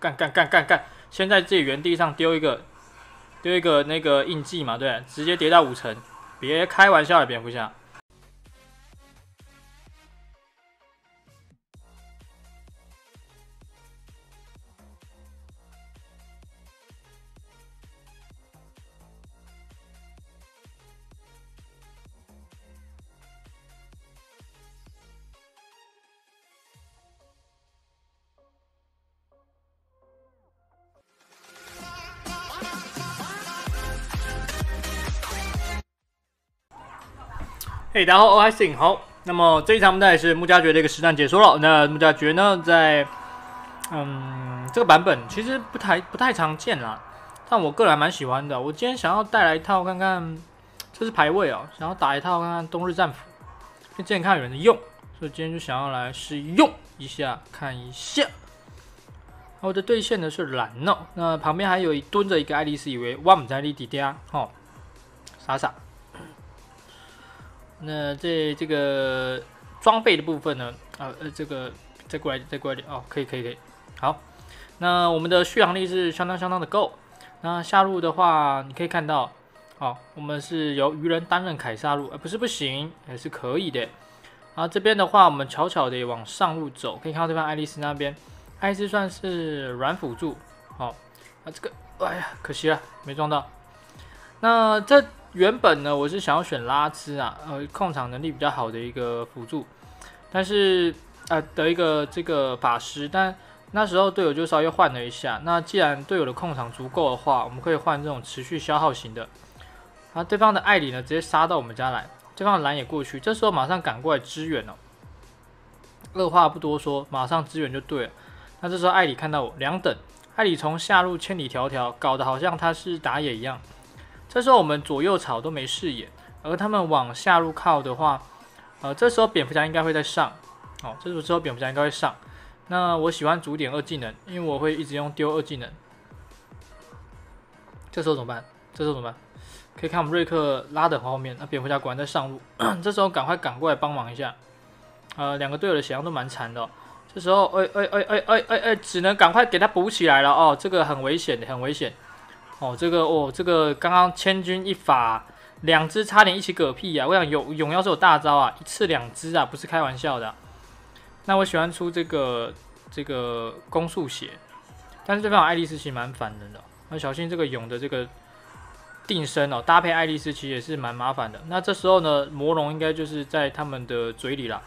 干干干干干，先在自己原地上丢一个丢一个那个印记嘛，对，直接叠到五层，别开玩笑了，蝙蝠侠。嘿，大家好，我是 Sing。好，那么这一场我们带来是木加爵的一个实战解说了。那木加爵呢，在嗯这个版本其实不太不太常见啦，但我个人还蛮喜欢的。我今天想要带来一套看看，这是排位哦，想要打一套看看冬日战斧，因为之前看有人用，所以今天就想要来试用一下看一下。我的对线呢是蓝哦，那旁边还有一蹲着一个爱丽丝，以为哇姆在利迪亚，哦，傻傻。那这这个装备的部分呢？啊呃，这个再过来再过来点哦，可以可以可以。好，那我们的续航力是相当相当的够。那下路的话，你可以看到，哦，我们是由鱼人担任凯撒路，呃，不是不行，也是可以的。然后这边的话，我们悄悄的往上路走，可以看到对方爱丽丝那边，爱丽丝算是软辅助。好，啊这个，哎呀，可惜了，没撞到。那这。原本呢，我是想要选拉兹啊，呃，控场能力比较好的一个辅助，但是呃的一个这个法师，但那时候队友就稍微换了一下。那既然队友的控场足够的话，我们可以换这种持续消耗型的。啊，对方的艾里呢，直接杀到我们家来，对方的蓝也过去，这时候马上赶过来支援哦。二话不多说，马上支援就对了。那这时候艾里看到我，两等，艾里从下路千里迢迢，搞得好像他是打野一样。这时候我们左右草都没视野，而他们往下路靠的话，呃，这时候蝙蝠侠应该会在上，哦，这时候蝙蝠侠应该会上。那我喜欢主点二技能，因为我会一直用丢二技能。这时候怎么办？这时候怎么办？可以看我们瑞克拉的后面，那蝙蝠侠果然在上路，这时候赶快赶过来帮忙一下。呃，两个队友的血量都蛮残的，这时候，哎哎哎哎哎哎哎，只能赶快给他补起来了哦，这个很危险的，很危险。哦，这个哦，这个刚刚千钧一发，两只差点一起嗝屁啊！我想勇勇要是有大招啊，一次两只啊，不是开玩笑的。那我喜欢出这个这个攻速血，但是对方爱丽丝其实蛮烦人的，要小心这个勇的这个定身哦，搭配爱丽丝其实也是蛮麻烦的。那这时候呢，魔龙应该就是在他们的嘴里了。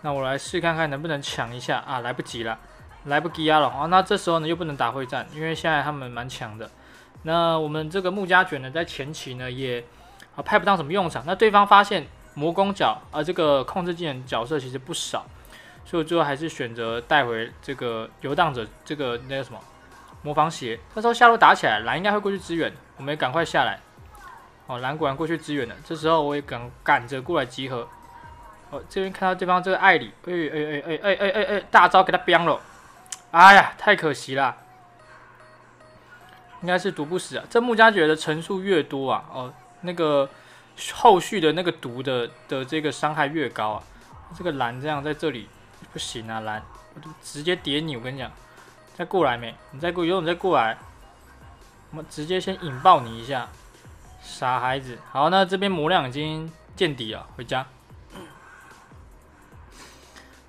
那我来试看看能不能抢一下啊，来不及了，来不及了啊！那这时候呢又不能打会战，因为现在他们蛮强的。那我们这个木加卷呢，在前期呢也啊派不上什么用场。那对方发现魔攻角啊这个控制技能角色其实不少，所以最后还是选择带回这个游荡者这个那个什么魔方鞋。那时候下路打起来，蓝应该会过去支援，我们也赶快下来。哦，蓝果然过去支援了。这时候我也赶赶着过来集合。哦，这边看到对方这个艾里，哎哎哎哎哎哎哎哎，大招给他飙了。哎呀，太可惜了。应该是毒不死啊！这木加爵的层数越多啊，哦，那个后续的那个毒的的这个伤害越高啊。这个蓝这样在这里不行啊，蓝，我直接叠你！我跟你讲，再过来没？你再过，有你再过来，我们直接先引爆你一下，傻孩子！好，那这边魔量已经见底了，回家。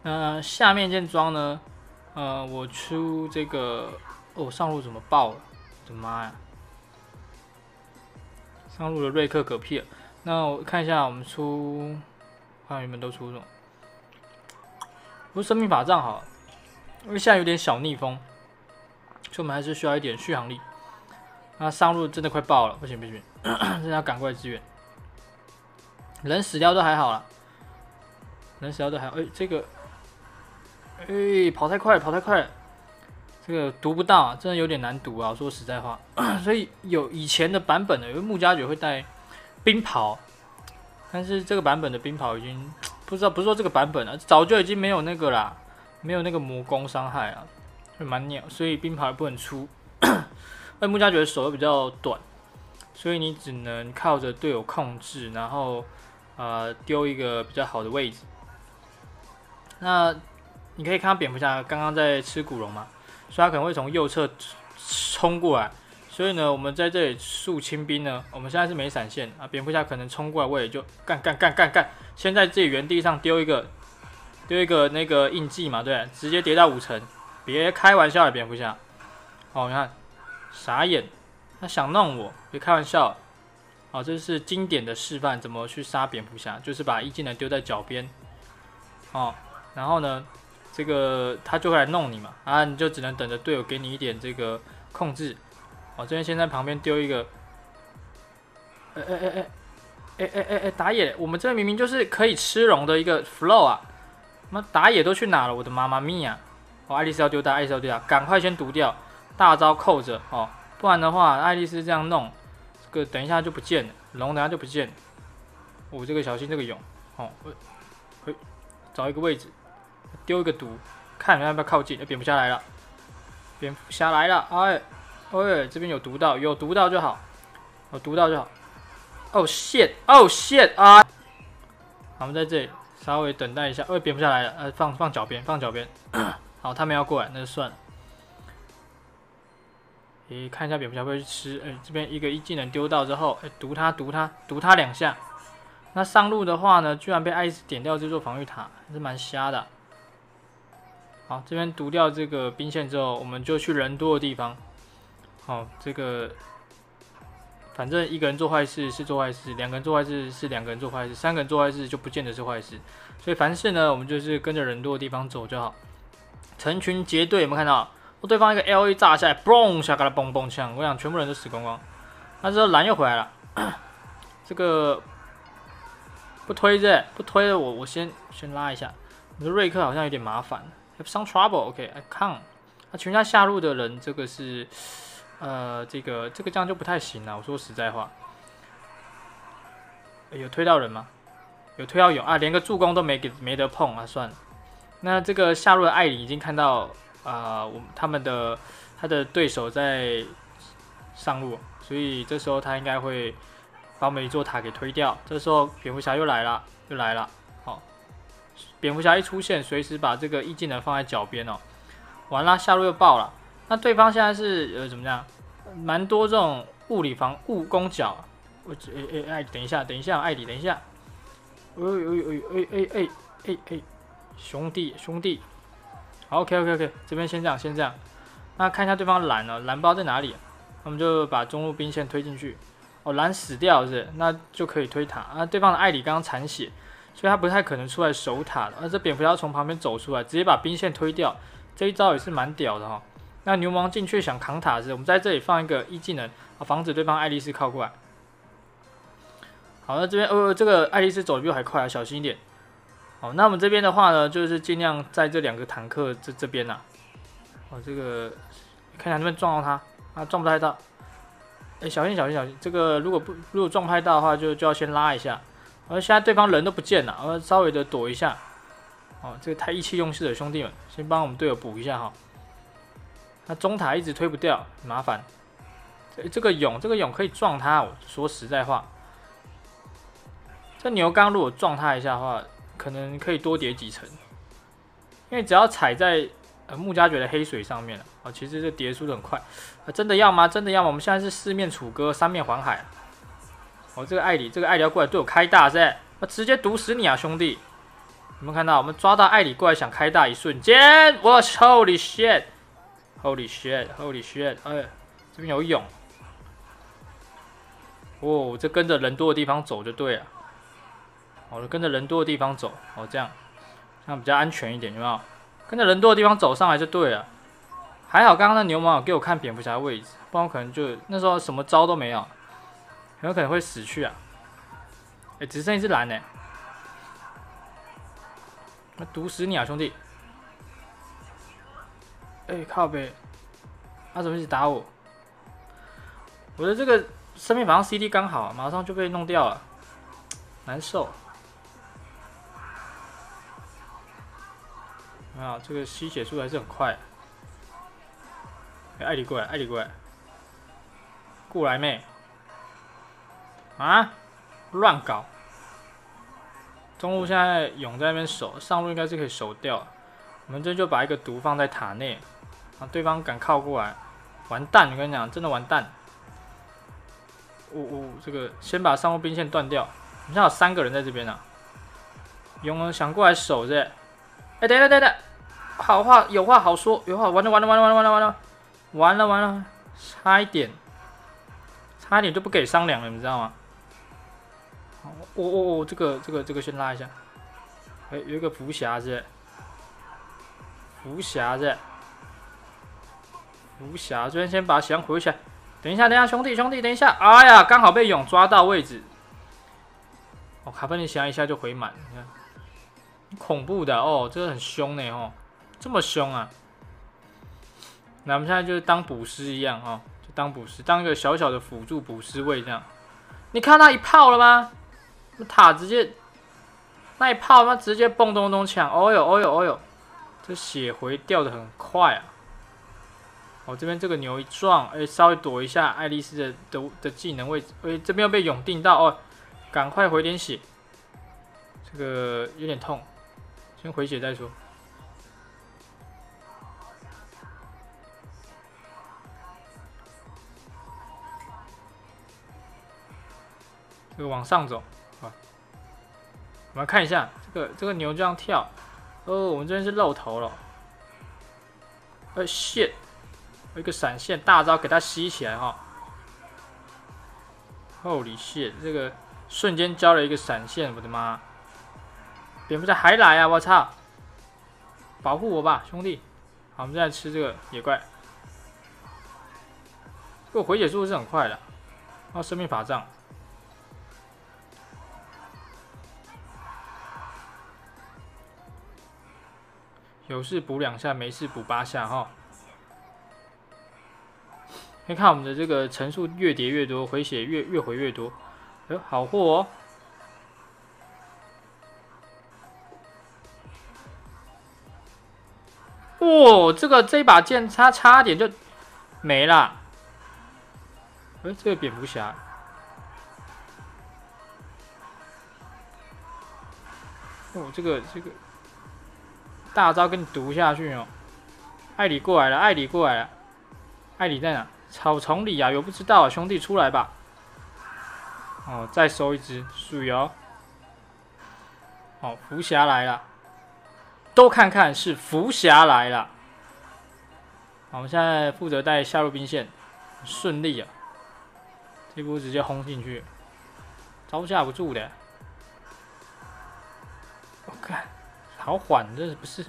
嗯，下面件装呢？呃，我出这个，哦，上路怎么爆了？我的妈呀！上路的瑞克嗝屁了。那我看一下，我们出，看你们都出什么？不是生命法杖好，因为现在有点小逆风，所以我们还是需要一点续航力。那上路真的快爆了，不行不行，真的要赶过来支援。人死掉都还好了，人死掉都还好。哎，这个，哎，跑太快，跑太快了。这个读不到，啊真的有点难读啊！说实在话，所以有以前的版本的，有木加爵会带冰袍，但是这个版本的冰袍已经 不知道，不是说这个版本了，早就已经没有那个啦，没有那个魔攻伤害啊，就蛮鸟，所以冰袍不能出。那木家爵的手又比较短，所以你只能靠着队友控制，然后呃丢一个比较好的位置。那你可以看到蝙蝠侠刚刚在吃古龙吗？所以他可能会从右侧冲过来。所以呢，我们在这里竖清兵呢，我们现在是没闪现啊，蝙蝠侠可能冲过来，我也就干干干干干，先在自己原地上丢一个丢一个那个印记嘛，对，直接叠到五层，别开玩笑了，蝙蝠侠。哦，你看，傻眼，他想弄我，别开玩笑。好，这是经典的示范，怎么去杀蝙蝠侠，就是把一技能丢在脚边，哦，然后呢，这个他就会来弄你嘛，啊，你就只能等着队友给你一点这个控制，哦，这边先在旁边丢一个，哎哎哎哎，哎哎哎哎，打野，我们这明明就是可以吃龙的一个 flow 啊，妈打野都去哪了？我的妈妈咪呀！哦，爱丽丝要丢大，爱丽丝要丢大，赶快先毒掉，大招扣着哦，不然的话，爱丽丝这样弄。这个等一下就不见了，龙等下就不见了。我这个小心这个蛹，哦，会找一个位置，丢一个毒，看要不要靠近。蝙蝠侠来了，蝙蝠侠来了，哎，哎，这边有毒到，有毒到就好，有毒到就好。哦，shit，哦，shit，啊！我们在这里稍微等待一下，哎，蝙蝠侠来了，呃，放放脚边，放脚边。好，他们要过来，那就算了。诶，看一下蝙蝠侠会去吃。诶，这边一个一技能丢到之后，哎，毒他，毒他，毒他两下。那上路的话呢，居然被艾斯点掉这座防御塔，还是蛮瞎的。这边毒掉这个兵线之后，我们就去人多的地方。好，这个反正一个人做坏事是做坏事，两个人做坏事是两个人做坏事，三个人做坏事就不见得是坏事。所以凡事呢，我们就是跟着人多的地方走就好。成群结队，有没有看到？对方一个 L A 炸下来嘣下给他嘣嘣枪，我想全部人都死光光。那之后蓝又回来了，这个不推这不推了，我我先先拉一下。你说瑞克好像有点麻烦 some trouble，OK，I come。那全家下路的人，这个是呃这个这个这样就不太行了。我说实在话，有推到人吗？有推到有啊，连个助攻都没给没得碰啊，算了。那这个下路的艾琳已经看到。啊，我他们的他的对手在上路，所以这时候他应该会把我们一座塔给推掉。这时候蝙蝠侠又来了，又来了。蝙蝠侠一出现，随时把这个一技能放在脚边哦。完了，下路又爆了。那对方现在是呃怎么样？蛮多这种物理防物攻脚。我哎哎哎，等一下，等一下，艾迪，等一下。哎哎哎哎哎哎哎，兄弟兄弟。好 OK OK OK，这边先这样，先这样。那看一下对方蓝哦，蓝包在哪里？我们就把中路兵线推进去。哦，蓝死掉是，那就可以推塔。啊，对方的艾里刚刚残血，所以他不太可能出来守塔的。而，这蝙蝠侠从旁边走出来，直接把兵线推掉，这一招也是蛮屌的哈。那牛魔王进去想扛塔时，我们在这里放一个一技能，啊，防止对方爱丽丝靠过来。好，那这边呃，这个爱丽丝走的比我还快啊，小心一点。好，那我们这边的话呢，就是尽量在这两个坦克这这边呐。哦，这个看一下能不能撞到他啊，撞不太到。哎，小心小心小心，这个如果不如果撞拍到的话，就就要先拉一下。而现在对方人都不见了，我稍微的躲一下。哦，这个太意气用事的兄弟们，先帮我们队友补一下哈。那中塔一直推不掉，麻烦。这个勇，这个勇可以撞他。我说实在话，这牛刚如果撞他一下的话。可能可以多叠几层，因为只要踩在呃穆家爵的黑水上面了啊，其实这叠速度很快啊，真的要吗？真的要吗？我们现在是四面楚歌，三面环海。哦，这个艾里，这个艾里要过来对我开大噻，我直接毒死你啊，兄弟！有没有看到？我们抓到艾里过来想开大一瞬间，我 Holy shit！Holy shit！Holy shit！哎，这边有勇。哦，这跟着人多的地方走就对了。我跟着人多的地方走，哦，这样，这样比较安全一点，有没有？跟着人多的地方走上来就对了。还好刚刚那牛魔王给我看蝙蝠侠的位置，不然我可能就那时候什么招都没有，很有可能会死去啊。哎，只剩一只蓝呢，那毒死你啊，兄弟！哎，靠背，他怎么一直打我？我的这个生命法上 CD 刚好，马上就被弄掉了，难受。啊，这个吸血速度还是很快。艾迪过来，艾迪过来，过来妹！啊，乱搞！中路现在勇在那边守，上路应该是可以守掉。我们这就把一个毒放在塔内，啊，对方敢靠过来，完蛋！我跟你讲，真的完蛋。呜呜这个先把上路兵线断掉。我们现在有三个人在这边啊，勇儿想过来守着。哎，等等等等，好话有话好说，有话完了完了完了完了完了完了完了完了，差一点，差一点就不给商量了，你知道吗？哦哦哦，这个这个这个先拉一下。哎，有一个浮侠子，浮侠子，浮侠，这边先把血回起来。等一下，等一下，兄弟兄弟，等一下！哎呀，刚好被勇抓到位置。哦，卡芬尼想一下就回满，你看，恐怖的哦，这个很凶呢哦，这么凶啊！那我们现在就是当捕师一样哦，就当捕师，当一个小小的辅助捕师位这样。你看他一炮了吗？塔直接那一炮，他妈直接蹦咚咚抢，哦呦哦呦哦呦，这血回掉的很快啊！哦，这边这个牛一撞，哎，稍微躲一下爱丽丝的的的技能位置，哎，这边要被永定到哦。赶快回点血，这个有点痛，先回血再说。这个往上走我们看一下这个这个牛这样跳，哦，我们这边是露头了，呃，，shit，，一个闪现大招给它吸起来哈，Holy shit，这个。瞬间交了一个闪现，我的妈！蝙蝠侠还来啊！我操！保护我吧，兄弟！好，我们现在吃这个野怪。这个回血速度是很快的。哦，生命法杖。有事补两下，没事补八下哈。可以看我们的这个层数越叠越多，回血越越回越多。哎，好货哦！哇，这个这把剑差差点就没了。哎，这个蝙蝠侠，哦，这个这个大招给你毒下去哦！艾里过来了，艾里过来了，艾里在哪？草丛里啊，有不知道啊，兄弟出来吧。哦，再收一只树妖。哦，福侠来了，都看看是福侠来了。我们现在负责带下路兵线，顺利啊！这波直接轰进去，招架不住的。我看，好缓，这不是？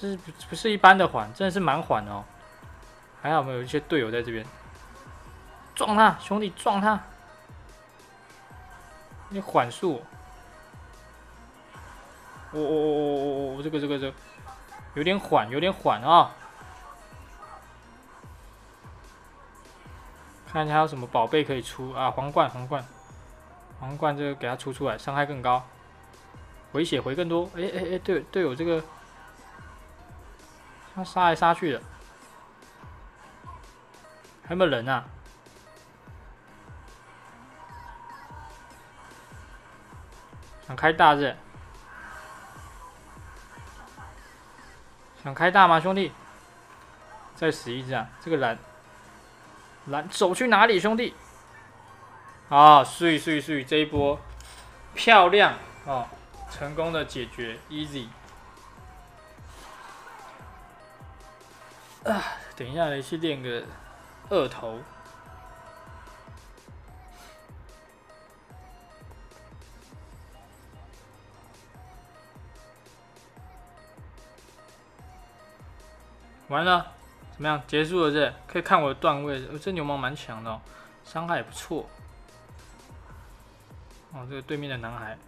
是不是一般的缓？真的是蛮缓哦。还好我们有一些队友在这边，撞他，兄弟，撞他！你缓速，我我我我我我这个这个这有点缓，有点缓啊！看一下还有什么宝贝可以出啊？皇冠皇冠皇冠，这个给他出出来，伤害更高，回血回更多。哎哎哎，队队友这个他杀来杀去的，还有没有人啊？想开大是？想开大吗，兄弟？再死一只啊！这个蓝蓝走去哪里，兄弟？啊，碎碎碎！这一波漂亮哦，成功的解决，easy。啊，等一下来去练个二头。完了，怎么样？结束了这，可以看我的段位。这牛毛蛮强的，伤害也不错。哦，这个对面的男孩。